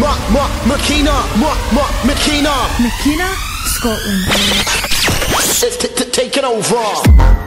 Ma, Ma, Makina, Ma, Ma, Makina. Makina, Scotland. It's t- t- taking over.